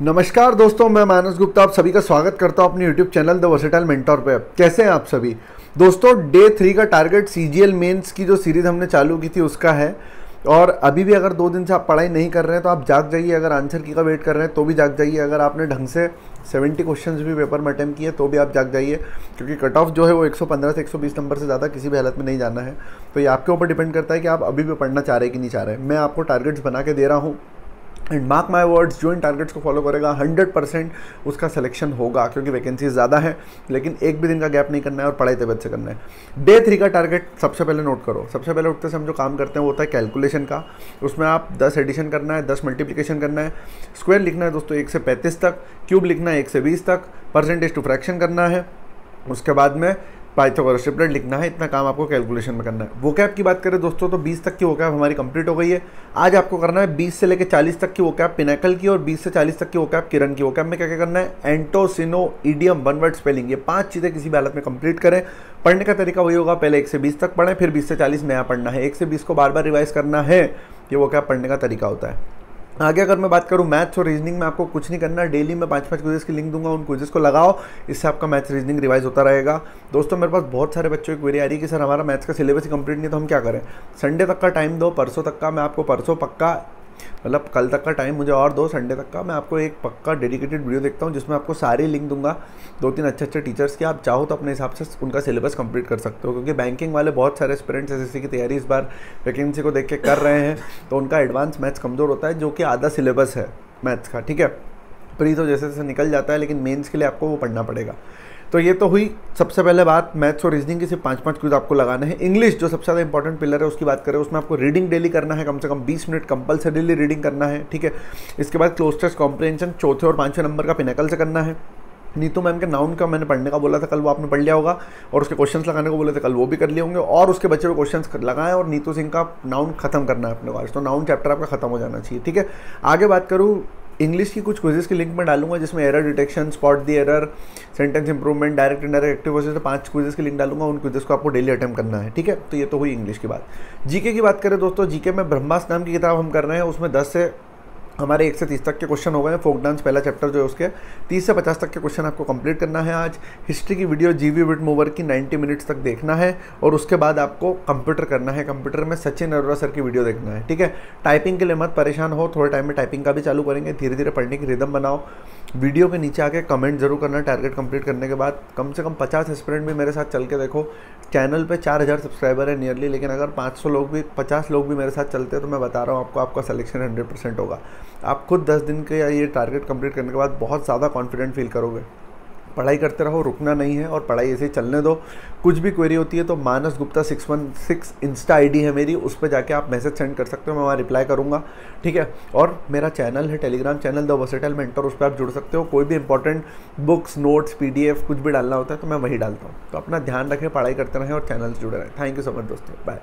नमस्कार दोस्तों, मैं मानस गुप्ता, आप सभी का स्वागत करता हूँ अपने YouTube channel the versatile mentor पे। कैसे हैं आप सभी? दोस्तों डे थ्री का टारगेट सी जी मेन्स की जो सीरीज़ हमने चालू की थी, उसका है। और अभी भी अगर दो दिन से आप पढ़ाई नहीं कर रहे हैं तो आप जाग जाइए। अगर आंसर की का वेट कर रहे हैं तो भी जाग जाइए। अगर आपने ढंग से 70 क्वेश्चन भी पेपर में अटैम्प किए तो भी आप जाग जाइए। क्योंकि कट ऑफ़ जो है, वो 115 से 120 नंबर से ज़्यादा किसी भी हालत में नहीं जाना है। तो ये आपके ऊपर डिपेंड करता है कि आप अभी भी पढ़ना चाह रहे कि नहीं चाह रहे मैं आपको टारगेट्स बना के दे रहा हूँ। एंड मार्क माई वर्ड्स जो इन टारगेट्स को फॉलो करेगा 100 परसेंट उसका सिलेक्शन होगा, क्योंकि वैकेंसी ज़्यादा है, लेकिन एक भी दिन का गैप नहीं करना है और पढ़ाई तबियत से करना है। डे थ्री का टारगेट सबसे पहले नोट करो। सबसे पहले उठते से हम जो काम करते हैं, वो होता है कैलकुलेशन का। उसमें आप दस एडिशन करना है, दस मल्टीप्लीकेशन करना है। स्क्वायर लिखना है दोस्तों एक से पैंतीस तक क्यूब लिखना है एक से बीस तक परसेंटेज टू फ्रैक्शन करना है। उसके बाद में पाइथागोरस ट्रिपलेट लिखना है, इतना काम आपको कैलकुलेशन में करना है। वो कैप की बात करें दोस्तों तो 20 तक की वो कैप हमारी कंप्लीट हो गई है। आज आपको करना है 20 से लेकर 40 तक की वो कैप पिनाकल की और 20 से 40 तक की वो कैप किरण की। वो कैप में क्या क्या करना है? एंटोसिनो ईडियम वन वर्ड स्पेलिंग ये पाँच चीज़ें किसी भी हालत में कंप्लीट करें। पढ़ने का तरीका वही होगा, पहले एक से बीस तक पढ़ें, फिर बीस से चालीस नया पढ़ना है। एक से बीस को बार बार रिवाइज करना है। ये वो कैप पढ़ने का तरीका होता है। आगे अगर मैं बात करूँ मैथ्स और रीजनिंग में आपको कुछ नहीं करना डेली मैं पाँच पाँच क्विजेस की लिंक दूँगा, उन क्विजेस को लगाओ, इससे आपका मैथ्स रीजनिंग रिवाइज होता रहेगा। दोस्तों, मेरे पास बहुत सारे बच्चों की क्वेरी आ रही है कि सर, हमारा मैथ्स का सिलेबस ही कंप्लीट नहीं तो हम क्या करें? संडे तक का टाइम दो, परसों तक का, मैं आपको परसों पक्का मतलब कल तक का टाइम मुझे और दो संडे तक का, मैं आपको एक पक्का डेडिकेटेड वीडियो देखता हूँ, जिसमें आपको सारी लिंक दूँगा। दो तीन अच्छे अच्छे टीचर्स की, आप चाहो तो अपने हिसाब से उनका सिलेबस कंप्लीट कर सकते हो, क्योंकि बैंकिंग वाले बहुत सारे स्टूडेंट्स एस की तैयारी इस बार वैकेंसी को देख के कर रहे हैं तो उनका एडवांस मैथ्स कमज़ोर होता है, जो कि आधा सिलेबस है मैथ्स का, ठीक है? प्री तो जैसे जैसे निकल जाता है, लेकिन मेन्स के लिए आपको वो पढ़ना पड़ेगा। तो ये तो हुई। सबसे पहले बात, मैथ्स और रीजनिंग की सिर्फ़ पाँच पाँच क्विज आपको लगाने हैं। इंग्लिश जो सबसे ज़्यादा इंपॉर्टेंट पिलर है, उसकी बात करें, उसमें आपको रीडिंग डेली करना है। कम से कम 20 मिनट कंपलसरीली रीडिंग करना है, ठीक है? इसके बाद क्लोस्टर्स कॉम्प्रेंशन चौथे और पाँचवें नंबर का पिनेकल से करना है। नीतू मैम के नाउन का मैंने पढ़ने का बोला था, कल वो आपने पढ़ लिया होगा, और उसके क्वेश्चंस लगाने को बोले थे, कल वो भी कर लिए होंगे, और उसके बच्चे हुए क्वेश्चंस लगाएँ, और नीतू सिंह का नाउन खत्म करना है अपने पास। तो नाउन चैप्टर आपका खत्म हो जाना चाहिए, ठीक है? आगे बात करूँ इंग्लिश की कुछ क्विजेस के लिंक में डालूँगा, जिसमें error detection spot the error sentence improvement direct indirect active versus पाँच क्विजेस के लिंक डालूँगा, उन क्विजेस को आपको डेली अटेम्प करना है, ठीक है? तो ये तो हुई इंग्लिश की बात। जीके की बात करें दोस्तों जीके में ब्रह्मास नाम की किताब हम कर रहे हैं, उसमें दस से हमारे एक से तीस तक के क्वेश्चन हो गए हैं। फोक डांस पहला चैप्टर जो है उसके, तीस से पचास तक के क्वेश्चन आपको कंप्लीट करना है आज। हिस्ट्री की वीडियो जी वी विट मूवर की 90 मिनट्स तक देखना है और उसके बाद आपको कंप्यूटर करना है। कंप्यूटर में सचिन अरोरा सर की वीडियो देखना है, ठीक है? टाइपिंग के लिए मत परेशान हो, थोड़े टाइम में टाइपिंग का भी चालू करेंगे। धीरे धीरे पढ़ने की रिदम बनाओ। वीडियो के नीचे आके कमेंट ज़रूर करना टारगेट कंप्लीट करने के बाद कम से कम पचास एस्पिरेंट भी मेरे साथ चल के देखो। चैनल पे चार हज़ार सब्सक्राइबर है नियरली लेकिन अगर पाँच सौ लोग भी, पचास लोग भी मेरे साथ चलते हैं तो मैं बता रहा हूँ आपको आपका सिलेक्शन हंड्रेड परसेंट होगा। आप खुद दस दिन के या ये टारगेट कंप्लीट करने के बाद बहुत ज़्यादा कॉन्फिडेंट फील करोगे। पढ़ाई करते रहो, रुकना नहीं है और पढ़ाई ऐसे चलने दो। कुछ भी क्वेरी होती है तो Manas Gupta six one six insta ID है मेरी, उस पर जाके आप मैसेज सेंड कर सकते हो, मैं वहाँ रिप्लाई करूँगा। ठीक है? और मेरा चैनल है Telegram channel the versatile mentor उस पर आप जुड़ सकते हो। कोई भी इंपॉर्टेंट बुक्स नोट्स पीडीएफ कुछ भी डालना होता है तो मैं वही डालता हूँ। तो अपना ध्यान रखें, पढ़ाई करते रहें और चैनल से जुड़े रहें। थैंक यू सो मच दोस्तों। बाय